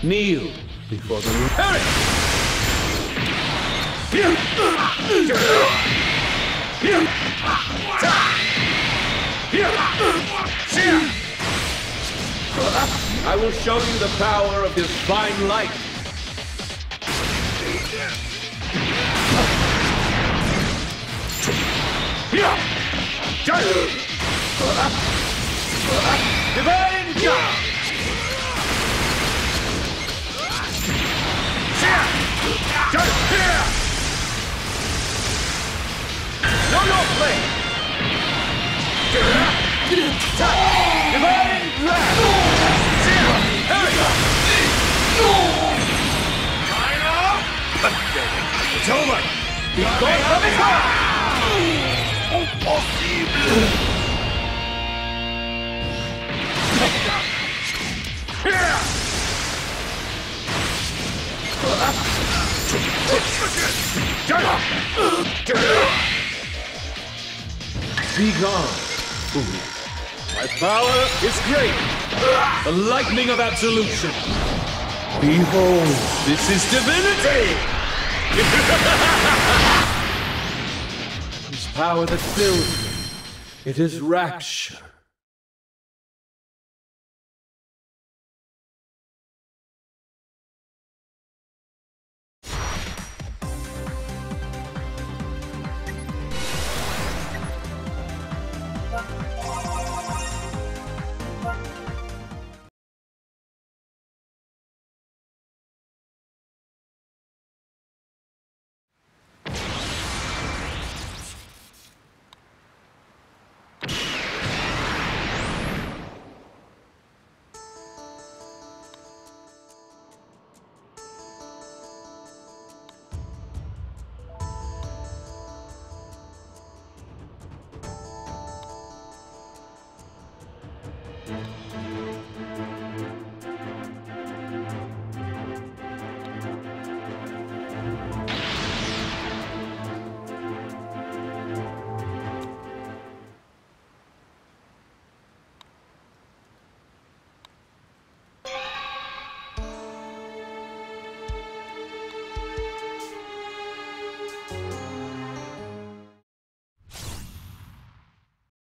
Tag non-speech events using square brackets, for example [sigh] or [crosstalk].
Kneel before the Harry! I will show you the power of this fine light. Divine Jump! Be gone, fool. My power is great. The lightning of absolution. Behold, this is divinity! [laughs] power that fills me, it is rapture. Mm-hmm.